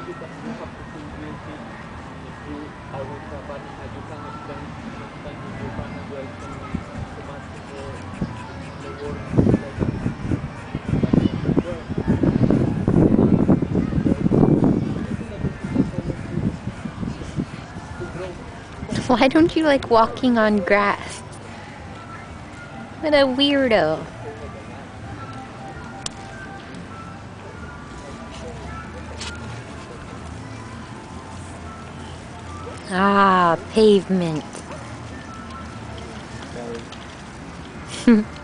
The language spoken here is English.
Why don't you like walking on grass? What a weirdo. Ah, pavement.